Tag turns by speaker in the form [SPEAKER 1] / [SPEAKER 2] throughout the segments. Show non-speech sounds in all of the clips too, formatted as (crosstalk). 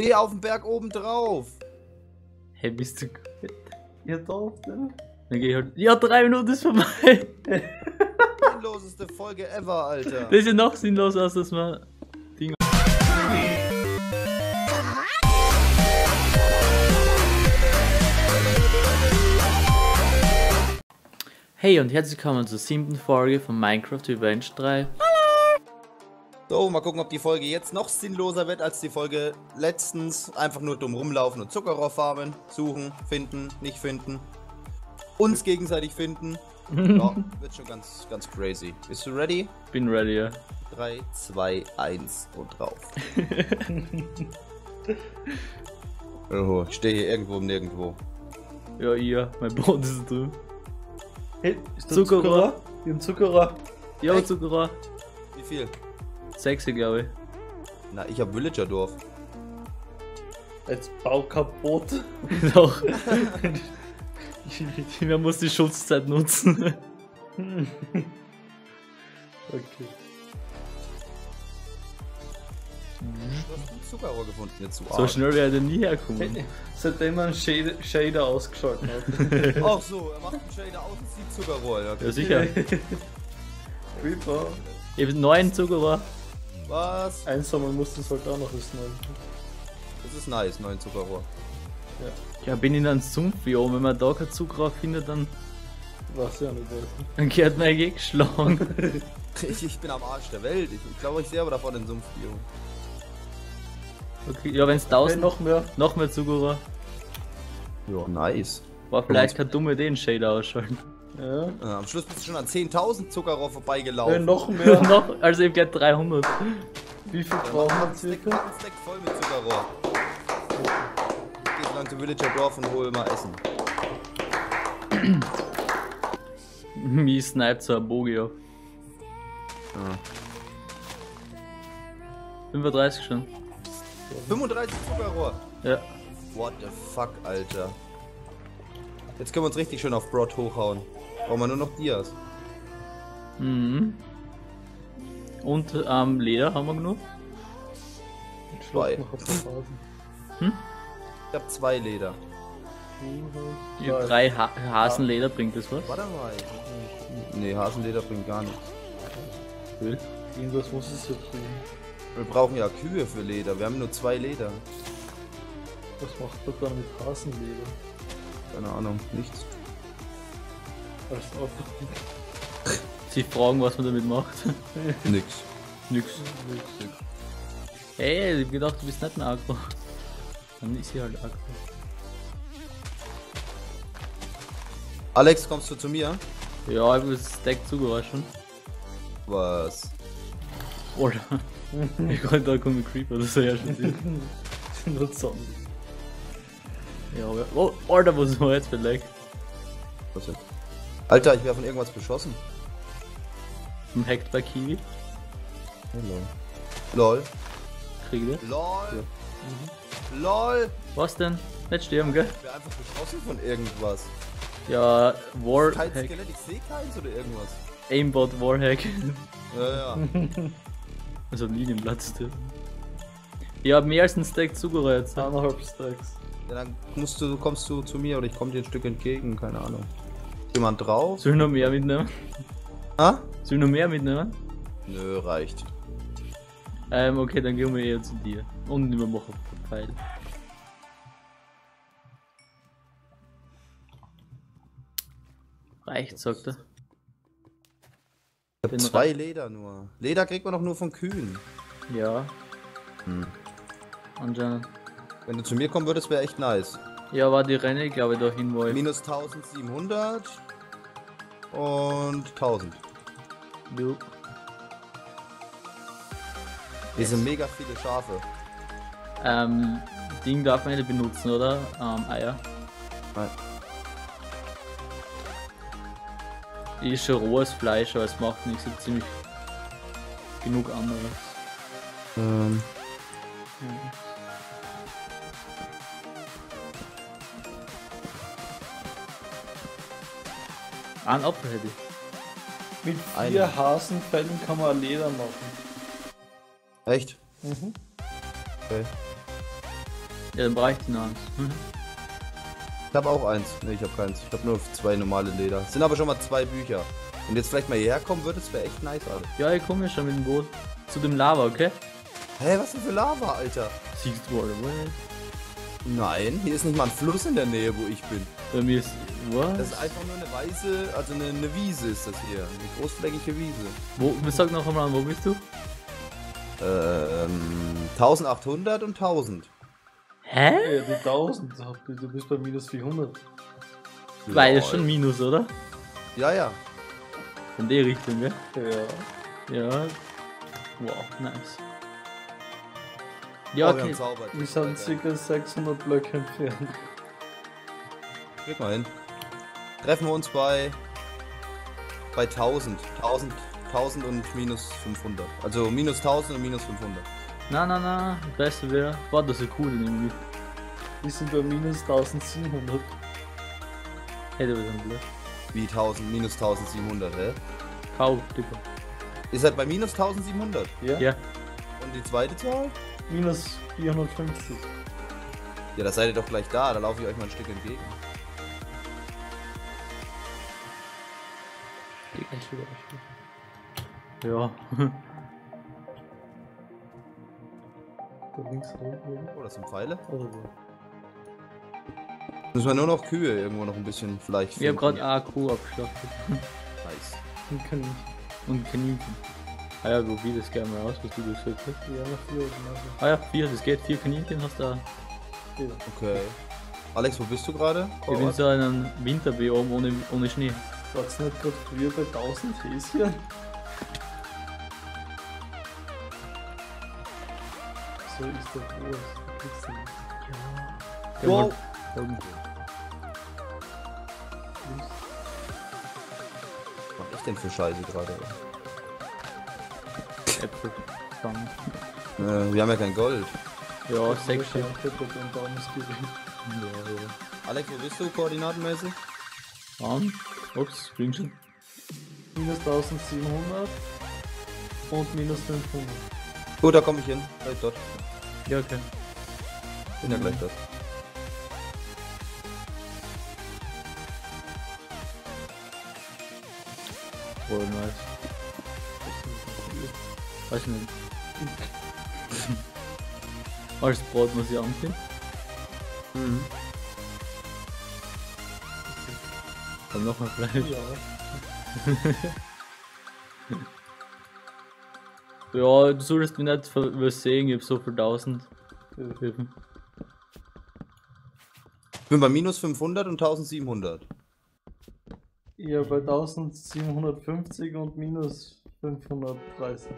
[SPEAKER 1] stehe auf dem Berg oben drauf.
[SPEAKER 2] Hey, bist du gut? Ja, drauf, ne? Dann geh ich halt. Ja, drei Minuten ist vorbei.
[SPEAKER 1] Sinnloseste Folge ever, Alter.
[SPEAKER 2] Das ist ja noch sinnloser, als man. Ding. Hey und herzlich willkommen zur siebten Folge von Minecraft Revenge 3.
[SPEAKER 1] So, mal gucken, ob die Folge jetzt noch sinnloser wird als die Folge letztens. Einfach nur dumm rumlaufen und Zuckerrohr farmen, suchen, finden, nicht finden. Uns gegenseitig finden. Ja, (laughs) wird schon ganz, ganz crazy. Bist du ready?
[SPEAKER 2] Bin ready, ja.
[SPEAKER 1] 3, 2, 1 und drauf. (laughs) oh, ich stehe hier irgendwo um nirgendwo.
[SPEAKER 2] Ja, ihr, mein Brot ist drin.
[SPEAKER 3] Hey, ist da
[SPEAKER 2] Zuckerrohr?
[SPEAKER 3] Zuckerrohr? Wir haben Zuckerrohr.
[SPEAKER 2] Ja,
[SPEAKER 1] Hey.
[SPEAKER 2] Zuckerrohr.
[SPEAKER 1] Wie viel?
[SPEAKER 2] Sechse, glaube
[SPEAKER 1] Na, ich hab Villagerdorf.
[SPEAKER 3] Jetzt bau kaputt.
[SPEAKER 2] ich. Doch. (laughs) Man muss die Schutzzeit nutzen. (laughs)
[SPEAKER 3] Okay.
[SPEAKER 1] Du hast ein Zuckerrohr gefunden jetzt zu
[SPEAKER 2] So schnell wäre er nie herkommen.
[SPEAKER 3] Seitdem man Shader, Shader ausgeschaltet hat. (laughs)
[SPEAKER 1] Ach so, er macht einen Shader aus und zieht Zuckerrohr. Ja,
[SPEAKER 2] Ja, sicher.
[SPEAKER 3] Creeper.
[SPEAKER 2] Ich habe neun Zuckerrohr.
[SPEAKER 1] Was?
[SPEAKER 3] Einsammeln muss das halt auch noch wissen.
[SPEAKER 1] Das ist nice, neuen Zuckerrohr.
[SPEAKER 2] Ja, bin in einem Sumpf, ja. Wenn man da kein Zuckerrohr findet, dann,
[SPEAKER 3] Weiß ja nicht.
[SPEAKER 2] dann gehört man eh geschlagen. (laughs)
[SPEAKER 1] Ich, ich bin am Arsch der Welt. Ich, ich glaube, ich sehe aber davon den Sumpfbio.
[SPEAKER 2] Okay, ja, wenn es
[SPEAKER 3] Hey,
[SPEAKER 2] tausend
[SPEAKER 3] noch mehr.
[SPEAKER 2] noch mehr Zuckerrohr.
[SPEAKER 1] Ja, nice.
[SPEAKER 2] War vielleicht keine dumme Idee, einen Shader ausschalten.
[SPEAKER 3] Ja.
[SPEAKER 1] Äh, am Schluss bist du schon an 10.000 Zuckerrohr vorbeigelaufen.
[SPEAKER 3] noch mehr. (laughs)
[SPEAKER 2] noch, also ich gleich 300.
[SPEAKER 3] Wie viel brauchen wir
[SPEAKER 1] Ein Stack,
[SPEAKER 3] circa?
[SPEAKER 1] ein Stack voll mit Zuckerrohr. Ich geh so lang zu Villagerdorf und hol mal Essen. (clears throat)
[SPEAKER 2] Wie sniped so ein Bogi auf.
[SPEAKER 1] Ja.
[SPEAKER 2] 35 schon.
[SPEAKER 1] 35 Zuckerrohr.
[SPEAKER 2] Ja.
[SPEAKER 1] What the fuck, Alter. Jetzt können wir uns richtig schön auf Broad hochhauen. Brauchen wir nur noch Dias.
[SPEAKER 2] Mhm. Und ähm, Leder haben wir genug.
[SPEAKER 1] Zwei.
[SPEAKER 3] Der Phase.
[SPEAKER 1] Ich hab zwei Leder.
[SPEAKER 2] Die drei ha Hasenleder bringt das was?
[SPEAKER 1] Warte mal. Nee, Hasenleder bringt gar nichts.
[SPEAKER 2] Cool.
[SPEAKER 3] Irgendwas muss es ja kriegen.
[SPEAKER 1] Wir brauchen ja Kühe für Leder. Wir haben nur zwei Leder.
[SPEAKER 3] Was macht man dann mit Hasenleder?
[SPEAKER 1] Keine Ahnung, nichts.
[SPEAKER 2] Sie fragen, was man damit macht.
[SPEAKER 1] Nix.
[SPEAKER 2] Nix. Hey, ich hab gedacht, du bist nicht ein Agro. Dann ist sie halt Agro.
[SPEAKER 1] Alex, kommst du zu mir?
[SPEAKER 2] Ja, ich hab das Stack zugehört schon.
[SPEAKER 1] Was?
[SPEAKER 2] Oder? (laughs) ich kann da kommen Creeper, das soll ja schon sehen. (laughs)
[SPEAKER 3] Nur Zombie.
[SPEAKER 2] Ja, aber. Oh, Alter, wo sind wir jetzt vielleicht?
[SPEAKER 1] Was jetzt? Alter, ich werde von irgendwas beschossen.
[SPEAKER 2] Ein Hacked bei Kiwi.
[SPEAKER 1] Hello. Lol.
[SPEAKER 2] Kriege ich.
[SPEAKER 1] LOL. LOL.
[SPEAKER 2] Was denn? Nicht sterben, gell?
[SPEAKER 1] Ich werde einfach beschossen von irgendwas.
[SPEAKER 2] Ja, War
[SPEAKER 1] Kein
[SPEAKER 2] Hack.
[SPEAKER 1] Skelett, ich sehe keins oder irgendwas.
[SPEAKER 2] Aimbot Warhack.
[SPEAKER 1] Ja, ja. (laughs)
[SPEAKER 2] Also Linienplatz. der. Ich hab mehr als ein Stack zugehört jetzt.
[SPEAKER 3] Eineinhalb Stacks.
[SPEAKER 1] ja dann musst du, kommst du zu mir oder ich komme dir ein Stück entgegen, keine Ahnung. Jemand drauf?
[SPEAKER 2] Soll ich noch mehr mitnehmen?
[SPEAKER 1] Ah?
[SPEAKER 2] Soll ich noch mehr mitnehmen?
[SPEAKER 1] Nö, reicht.
[SPEAKER 2] Ähm, okay, dann gehen wir eher zu dir. Und wir machen Pfeil. Reicht, sagt er.
[SPEAKER 1] Ich hab zwei Leder nur. Leder kriegt man doch nur von Kühen.
[SPEAKER 2] Ja.
[SPEAKER 1] Hm.
[SPEAKER 2] Anscheinend.
[SPEAKER 1] Wenn du zu mir kommen würdest, wäre echt nice.
[SPEAKER 2] Ja, war die Renne, glaube ich, dahin wo ich.
[SPEAKER 1] Minus 1700 und 1000.
[SPEAKER 2] Jo.
[SPEAKER 1] Hier sind mega viele Schafe.
[SPEAKER 2] Ähm, Ding darf man nicht benutzen, oder? Ähm, Eier.
[SPEAKER 1] Nein.
[SPEAKER 2] Ist schon rohes Fleisch, aber es macht nichts. Gibt ziemlich genug anderes.
[SPEAKER 1] Ähm,
[SPEAKER 2] Ein Apfel hätte ich.
[SPEAKER 3] Mit vier Hasenfällen kann man Leder machen.
[SPEAKER 1] echt?
[SPEAKER 3] Mhm.
[SPEAKER 1] Okay.
[SPEAKER 2] Ja, dann brauche ich die noch eins. Mhm.
[SPEAKER 1] Ich habe auch eins. Ne, ich habe keins. Ich habe nur zwei normale Leder. Sind aber schon mal zwei Bücher. Und jetzt vielleicht mal hierher kommen würde, das wäre echt nice, Alter.
[SPEAKER 2] Ja, ich komme ja schon mit dem Boot. Zu dem Lava, okay?
[SPEAKER 1] Hä, was denn für Lava, Alter?
[SPEAKER 2] Siehst du, was?
[SPEAKER 1] Nein, hier ist nicht mal ein Fluss in der Nähe, wo ich bin.
[SPEAKER 2] Bei mir ist. Was?
[SPEAKER 1] Das ist einfach nur eine weiße, also eine, eine Wiese ist das hier. Eine großflächige Wiese.
[SPEAKER 2] Wo, sag noch einmal, wo bist du?
[SPEAKER 1] Ähm, 1800 und 1000.
[SPEAKER 2] Hä?
[SPEAKER 3] Ja, die 1000, du bist bei minus 400.
[SPEAKER 2] Weil es
[SPEAKER 1] Lol.
[SPEAKER 2] schon Minus, oder?
[SPEAKER 1] Ja, ja.
[SPEAKER 2] In die Richtung, gell?
[SPEAKER 3] Ja.
[SPEAKER 2] Ja. Wow, nice. Ja,
[SPEAKER 1] Oh, wir
[SPEAKER 2] okay.
[SPEAKER 1] haben zaubert.
[SPEAKER 3] Wir sind circa 600 Blöcke entfernt.
[SPEAKER 1] Krieg mal hin. Treffen wir uns bei bei 1000. 1000, 1000 und minus 500. Also minus 1000 und minus 500.
[SPEAKER 2] Na, na, na. Besser wäre. War das so cool irgendwie.
[SPEAKER 3] Wir sind bei minus 1700.
[SPEAKER 2] Hätte wir dann blöd.
[SPEAKER 1] Wie 1000, minus 1700, hä?
[SPEAKER 2] Kau, Digga.
[SPEAKER 1] Ihr seid bei minus 1700.
[SPEAKER 3] Ja?
[SPEAKER 2] Ja.
[SPEAKER 1] Und die zweite Zahl?
[SPEAKER 3] Minus 450.
[SPEAKER 1] Ja, da seid ihr doch gleich da. Da laufe ich euch mal ein Stück entgegen.
[SPEAKER 2] Ja.
[SPEAKER 3] Da links oben.
[SPEAKER 1] Oh, das sind Pfeile.
[SPEAKER 3] Oder so.
[SPEAKER 1] Müssen wir nur noch Kühe irgendwo noch ein bisschen vielleicht
[SPEAKER 2] Ich hab
[SPEAKER 1] finden.
[SPEAKER 2] grad AQ abgeschlachtet.
[SPEAKER 1] Nice.
[SPEAKER 3] Und kann ich.
[SPEAKER 2] Und Kaninchen. Ah ja, probier das gerne mal aus, was du gesagt hast.
[SPEAKER 3] Ja, noch vier oder so.
[SPEAKER 2] Ah ja, vier, das geht. Vier Kaninchen hast du da.
[SPEAKER 1] Okay. Alex, wo bist du gerade?
[SPEAKER 2] Ich bin so in einem Winterbiom ohne, ohne Schnee.
[SPEAKER 3] War's nicht gerade früher bei 1000 Häschen? So ist der Wurst. Du kriegst den nicht.
[SPEAKER 2] Ja,
[SPEAKER 1] Wow. Was mach ich denn für Scheiße gerade?
[SPEAKER 2] Äpfel fangen.
[SPEAKER 1] Äh, wir haben ja kein Gold.
[SPEAKER 2] Ja, sechs Stück. Ja, ja.
[SPEAKER 1] Alex, wo bist du koordinatenmäßig?
[SPEAKER 2] An. Ups, Screenshot.
[SPEAKER 3] Minus 1700 und minus 500.
[SPEAKER 1] Gut, da komme ich hin. Gleich dort.
[SPEAKER 2] Ja, okay.
[SPEAKER 1] Bin ja gleich dort.
[SPEAKER 2] Voll nice. Weiß nicht. Als Brot muss ich anziehen.
[SPEAKER 1] Mhm.
[SPEAKER 2] Dann noch mal Fleisch.
[SPEAKER 3] Ja. (laughs)
[SPEAKER 2] Ja, du solltest mich nicht übersehen, ich hab so viel 1000 Hilfen.
[SPEAKER 1] Ich bin bei minus 500 und 1700.
[SPEAKER 3] Ja, bei 1750 und minus 530.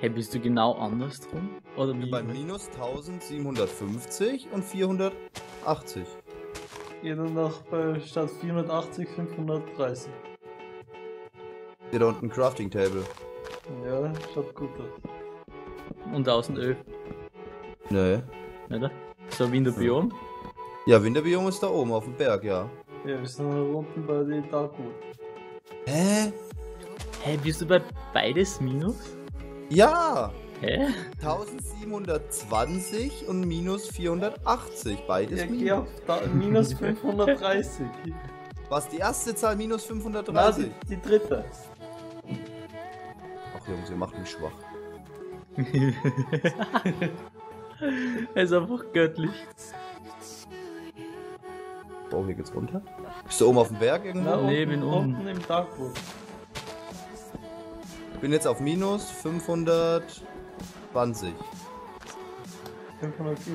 [SPEAKER 2] Hey, bist du genau andersrum? Oder wie?
[SPEAKER 1] Bei minus 1750 und 480.
[SPEAKER 3] Ja, dann noch bei statt 480 530.
[SPEAKER 1] Hier da unten ein Crafting Table.
[SPEAKER 3] Ja, schaut gut aus.
[SPEAKER 2] Und 1011,
[SPEAKER 1] Nee.
[SPEAKER 2] oder? So wie in der Biom?
[SPEAKER 1] Ja, Winterbiom ist da oben auf dem Berg, ja.
[SPEAKER 3] Ja, wir sind noch unten bei den Darkwood.
[SPEAKER 1] Hä?
[SPEAKER 2] Hey, bist du bei beides Minus?
[SPEAKER 1] Ja!
[SPEAKER 2] Hä?
[SPEAKER 1] 1720 und minus 480. Beides
[SPEAKER 3] Ja, geh
[SPEAKER 1] minus.
[SPEAKER 3] auf da, minus 530.
[SPEAKER 1] Was die erste Zahl minus
[SPEAKER 3] Na,
[SPEAKER 1] 530?
[SPEAKER 3] die, die dritte.
[SPEAKER 1] Ach Jungs, ihr macht mich schwach. (laughs)
[SPEAKER 2] Er ist einfach göttlich.
[SPEAKER 1] Oh, hier geht's runter. Bist du oben auf dem Berg irgendwo?
[SPEAKER 3] Na,
[SPEAKER 2] Nee,
[SPEAKER 3] unten,
[SPEAKER 2] bin unten.
[SPEAKER 3] unten im Darkwood.
[SPEAKER 1] Ich bin jetzt auf minus 520.
[SPEAKER 3] 540.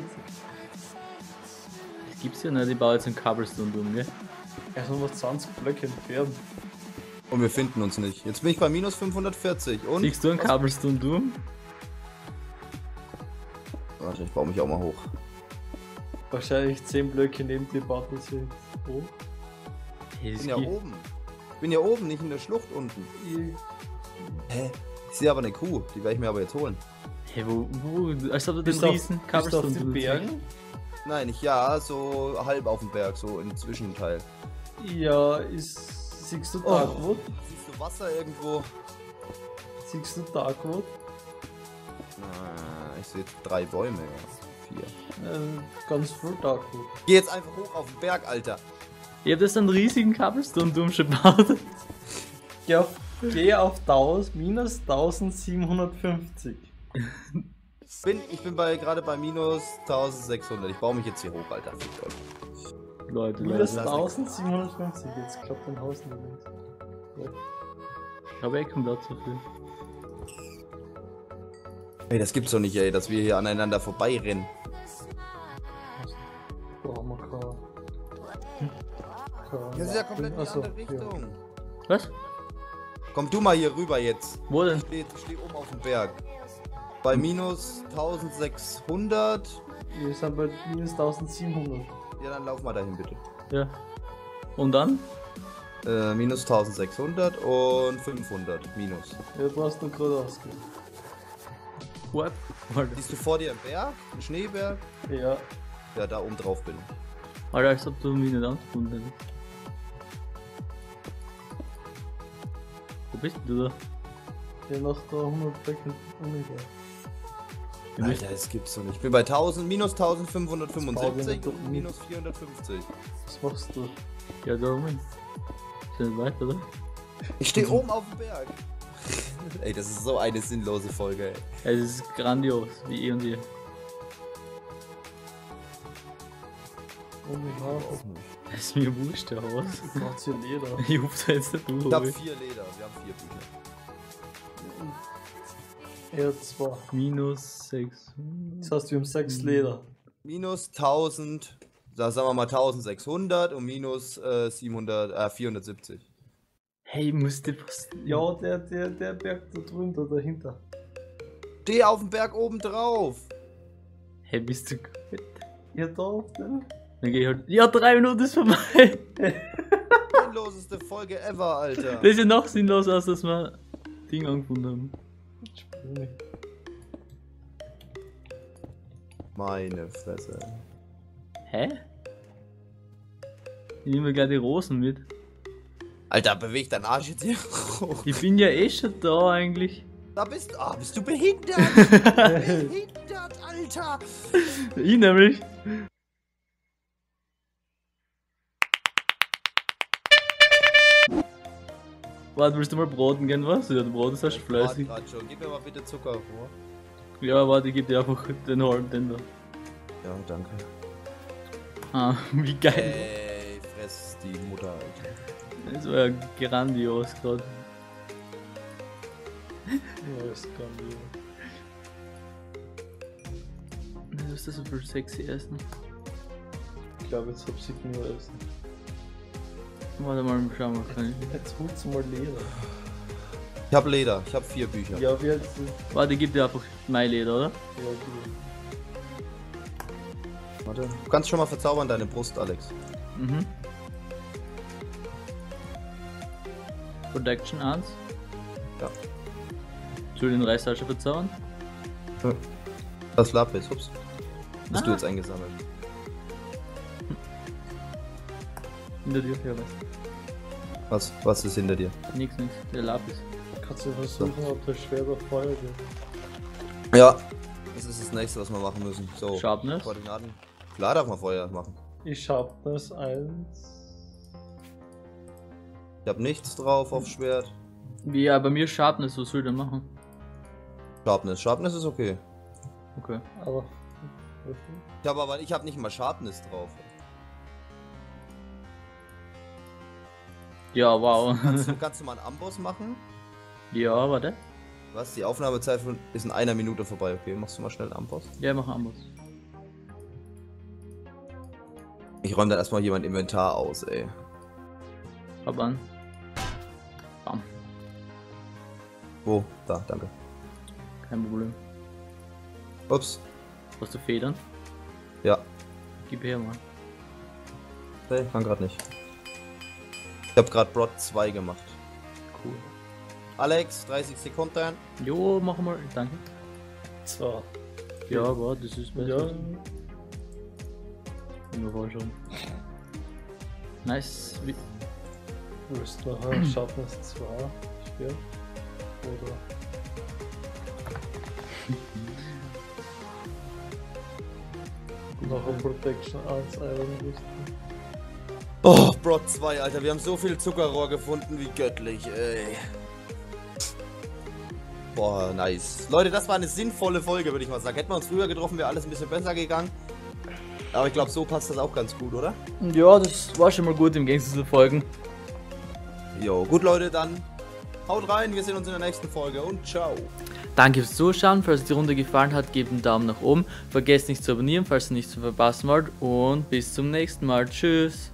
[SPEAKER 2] Das gibt's ja nicht, ich baue jetzt einen Cobblestone um, gell?
[SPEAKER 3] Er ist nur noch 20 Blöcke entfernt.
[SPEAKER 1] Und wir finden uns nicht. Jetzt bin ich bei minus 540. Und.
[SPEAKER 2] Siehst du einen Cobblestone um?
[SPEAKER 1] Warte, ich baue mich auch mal hoch.
[SPEAKER 3] Wahrscheinlich 10 Blöcke neben dir baut das jetzt hoch.
[SPEAKER 1] Ich bin ja oben. Ich bin ja oben, nicht in der Schlucht unten.
[SPEAKER 3] Ich-
[SPEAKER 1] Hä? Ich sehe aber eine Kuh. Die werde ich mir aber jetzt holen.
[SPEAKER 2] Hey, wo, wo, als ob du den
[SPEAKER 3] Bist du auf,
[SPEAKER 2] riesen
[SPEAKER 3] bist du auf den. Bergen?
[SPEAKER 1] Nein, ich ja, so halb auf dem Berg, so im Zwischenteil.
[SPEAKER 3] Ja, ist. Siehst du
[SPEAKER 1] Oh.
[SPEAKER 3] Darkwood?
[SPEAKER 1] Siehst du Wasser irgendwo?
[SPEAKER 3] Siehst du Darkwood?
[SPEAKER 1] Nein. Ich sehe drei Bäume, ja. Vier.
[SPEAKER 3] Äh, ganz viel Darkwood.
[SPEAKER 1] Geh jetzt einfach hoch auf den Berg, Alter.
[SPEAKER 2] Ich hab das einen riesigen Cobblestone-Turm schon gebaut.
[SPEAKER 3] Geh auf, geh auf 1000, minus 1750.
[SPEAKER 1] Bin, ich bin bei gerade bei minus 1600. Ich baue mich jetzt hier hoch, Alter.
[SPEAKER 2] Leute,
[SPEAKER 3] Minus
[SPEAKER 2] Leute.
[SPEAKER 3] 1750. Jetzt klappt dein Haus nicht links.
[SPEAKER 2] Ich habe eh keinen Platz dafür.
[SPEAKER 1] Ey, das gibt's doch nicht, ey, dass wir hier aneinander vorbeirennen.
[SPEAKER 3] Kein. kein
[SPEAKER 1] Das ist ja komplett in die andere Richtung.
[SPEAKER 2] Was?
[SPEAKER 1] Komm du mal hier rüber jetzt.
[SPEAKER 2] Wo denn?
[SPEAKER 1] Steh, steh oben auf dem Berg. Bei minus 1600.
[SPEAKER 3] Ja. Wir sind bei minus 1700.
[SPEAKER 1] Ja, dann lauf mal dahin bitte.
[SPEAKER 2] Ja. Und dann?
[SPEAKER 1] Äh, minus 1600 und 500 minus.
[SPEAKER 3] Ja, du hast doch gerade ausgegeben.
[SPEAKER 2] What? Alter,
[SPEAKER 1] Siehst du vor dir einen Berg? Einen Schneeberg?
[SPEAKER 3] Ja,
[SPEAKER 1] Ja, da oben drauf bin.
[SPEAKER 2] Alter als ob du mich nicht angefunden hättest. Wo bist denn du da?
[SPEAKER 3] ja, nach der 100 Becken
[SPEAKER 2] müssen-
[SPEAKER 1] Alter, das gibt's doch nicht. Ich bin bei 1000, minus
[SPEAKER 3] Das bauen
[SPEAKER 1] 1575
[SPEAKER 3] wir
[SPEAKER 1] und
[SPEAKER 3] nicht.
[SPEAKER 1] minus 450.
[SPEAKER 3] Was machst du?
[SPEAKER 2] Ja, da oben. Ist nicht weit, oder?
[SPEAKER 1] Ich stehe oben auf dem Berg. (laughs) ey, das ist so eine sinnlose Folge, ey.
[SPEAKER 2] Es ist grandios, wie eh und je.
[SPEAKER 3] Und ich habe
[SPEAKER 2] Es ist mir wurscht, der Haus.
[SPEAKER 3] macht hier Leder. (laughs)
[SPEAKER 2] Ich hupf da jetzt nicht
[SPEAKER 1] Ich
[SPEAKER 2] durch.
[SPEAKER 1] hab vier Leder, wir haben vier Bücher.
[SPEAKER 3] Er zwei.
[SPEAKER 2] Minus 6.
[SPEAKER 3] Das heißt, wir haben sechs Leder.
[SPEAKER 1] Minus 1000, da sagen wir mal 1600 und minus äh, 700, äh, 470.
[SPEAKER 2] Hey, musste was.
[SPEAKER 3] Ja, der, der, der Berg da da dahinter.
[SPEAKER 1] Steh auf dem Berg oben drauf.
[SPEAKER 2] Hey, bist du gut?
[SPEAKER 3] Ja, da auf den.
[SPEAKER 2] Dann geh ich halt. Ja, drei Minuten ist vorbei.
[SPEAKER 1] Sinnloseste Folge ever, Alter.
[SPEAKER 2] Das ist ja noch sinnlos, als dass wir Ding angefunden haben.
[SPEAKER 1] Meine Fresse.
[SPEAKER 2] Hä? Ich nehme gleich die Rosen mit.
[SPEAKER 1] Alter, beweg deinen Arsch jetzt hier hoch.
[SPEAKER 2] Ich bin ja eh schon da eigentlich.
[SPEAKER 1] Da bist du. Ah, bist du behindert? (laughs) behindert, Alter.
[SPEAKER 2] Ich nämlich. Warte, willst du mal braten gehen, was? Ja, du bratest hast
[SPEAKER 1] Warte
[SPEAKER 2] fleißig.
[SPEAKER 1] grad schon. Gib mir mal bitte Zucker vor.
[SPEAKER 2] Ja, warte, ich geb dir einfach den halben, den da.
[SPEAKER 1] Ja, danke.
[SPEAKER 2] Ah, (laughs) wie geil.
[SPEAKER 1] Ey, fress die Mutter, Alter.
[SPEAKER 2] Das war ja grandios gerade.
[SPEAKER 3] Ja, ist gar nicht.
[SPEAKER 2] Was ist das für sexy Essen?
[SPEAKER 3] Ich glaube, jetzt hab ich nur essen.
[SPEAKER 2] Warte mal, schau mal. Kann ich...
[SPEAKER 3] Jetzt holst du mal Leder.
[SPEAKER 1] Ich hab Leder. Ich hab vier Bücher.
[SPEAKER 3] Ja, wir jetzt.
[SPEAKER 2] Warte, geb dir einfach mein Leder, oder?
[SPEAKER 3] Ja, gut.
[SPEAKER 1] Warte. Du kannst schon mal verzaubern deine Brust, Alex.
[SPEAKER 2] Mhm. Protection 1.
[SPEAKER 1] Ja.
[SPEAKER 2] Zu den Reißtasche verzaubern.
[SPEAKER 1] Das Lapis, ups. Bist
[SPEAKER 2] Ah.
[SPEAKER 1] du jetzt eingesammelt?
[SPEAKER 2] Hinter dir, ja was.
[SPEAKER 1] Was, was ist hinter dir?
[SPEAKER 2] Nix, nix. Der Lapis.
[SPEAKER 3] Kannst du versuchen, ob das schwer bei Feuer geht?
[SPEAKER 1] Ja. Das ist das nächste, was wir machen müssen. So.
[SPEAKER 2] Sharpness.
[SPEAKER 1] Koordinaten. Klar darf man Feuer machen.
[SPEAKER 3] Ich hab das eins.
[SPEAKER 1] Ich hab nichts drauf auf Schwert.
[SPEAKER 2] Wie, ja, bei mir Sharpness, was soll ich denn machen?
[SPEAKER 1] Sharpness. Sharpness ist okay.
[SPEAKER 2] Okay.
[SPEAKER 3] Aber.
[SPEAKER 1] Ich habe aber ich habe nicht mal Sharpness drauf.
[SPEAKER 2] Ja, wow.
[SPEAKER 1] Kannst du, (laughs) kannst du mal einen Amboss machen?
[SPEAKER 2] ja, warte.
[SPEAKER 1] Was? Die Aufnahmezeit von, ist in einer Minute vorbei. Okay, machst du mal schnell einen Amboss?
[SPEAKER 2] Ja, ich mach einen Amboss.
[SPEAKER 1] Ich räume dann erstmal hier mein Inventar aus, ey.
[SPEAKER 2] Hab an. Bam.
[SPEAKER 1] Wo? Da, danke.
[SPEAKER 2] Kein Problem.
[SPEAKER 1] Ups.
[SPEAKER 2] Hast du Federn?
[SPEAKER 1] Ja.
[SPEAKER 2] Gib her mal.
[SPEAKER 1] Nee, kann grad nicht. Ich habe gerade Brot 2 gemacht.
[SPEAKER 2] Cool.
[SPEAKER 1] Alex, 30 Sekunden.
[SPEAKER 2] Jo, mach mal. Danke.
[SPEAKER 3] So.
[SPEAKER 2] Ja, aber das ist besser.
[SPEAKER 3] Ja,
[SPEAKER 2] Immer vorher Nice. Wie,
[SPEAKER 3] willst du nachher (clears throat) schaffen es zwar schwer? Oder? (laughs) Noch ein Protection 1 Iron Rüstung.
[SPEAKER 1] Oh, Brot 2, Alter. Wir haben so viel Zuckerrohr gefunden wie göttlich, ey. Boah, nice. Leute, das war eine sinnvolle Folge, würde ich mal sagen. Hätten wir uns früher getroffen, wäre alles ein bisschen besser gegangen. Aber ich glaube, so passt das auch ganz gut, oder?
[SPEAKER 2] Ja, das war schon mal gut im Gegensatz zu Folgen.
[SPEAKER 1] Jo, gut, Leute, dann haut rein. Wir sehen uns in der nächsten Folge und ciao.
[SPEAKER 2] Danke fürs Zuschauen. Falls euch die Runde gefallen hat, gebt einen Daumen nach oben. Vergesst nicht zu abonnieren, falls ihr nichts zu verpassen wollt. Und bis zum nächsten Mal. Tschüss.